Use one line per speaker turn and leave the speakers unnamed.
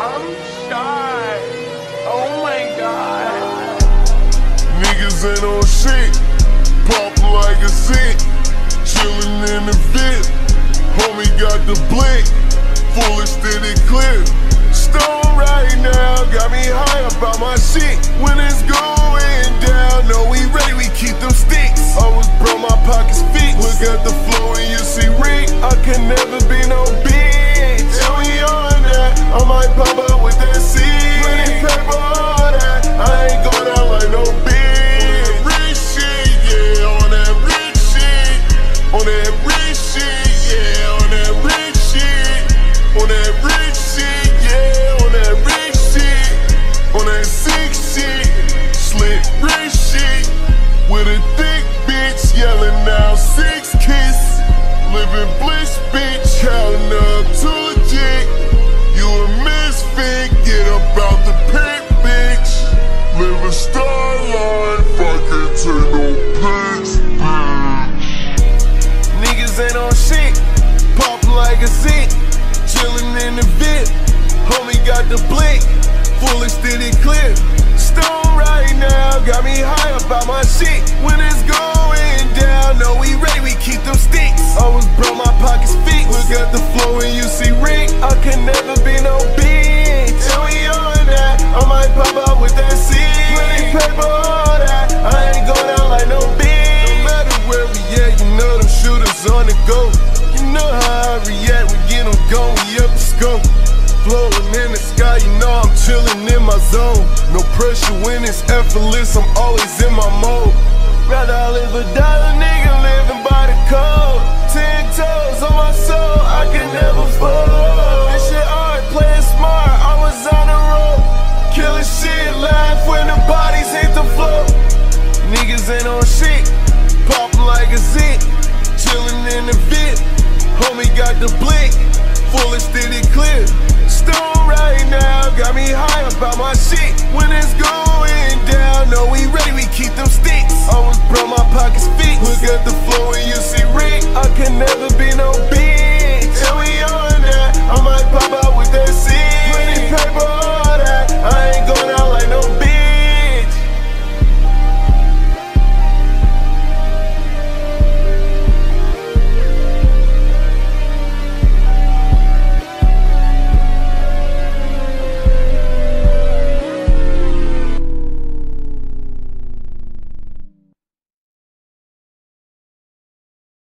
I'm shy. Oh my god. Niggas ain't on shit. Pump like a sick. Chillin' in the VIP. Homie got the blick. Full extended clip. Stone right now. Got me high about my shit. When it's going down, no, we ready. We keep them sticks. Always bro, my pockets fixed. Look at the flow and you see Rick. I can never be no bitch. Living bliss, bitch, counting up to legit. You a misfit, get about the pit, bitch. Live a star life, I can take no pics, bitch. Niggas ain't on shit, pop like a zit. Chillin' in the VIP, homie got the blick, full extended clip. Stone right now, got me high about my shit. When react, we get them going, we up the scope. Flowing in the sky, you know I'm chillin' in my zone. No pressure when it's effortless, I'm always in my mode. Rather I live a dollar nigga living by the code. Ten toes on my soul, I can never fold. This shit art, playing smart, I was on the road. Killing shit, laugh when the bodies hit the floor. Niggas ain't on shit, poppin' like a zit. Got the blick, full extended clip. Stone right now, got me high about my shit. When it's going down, know we ready, we keep them sticks. Always bro, my pockets fit. Look at the flow and you see Rick. I can never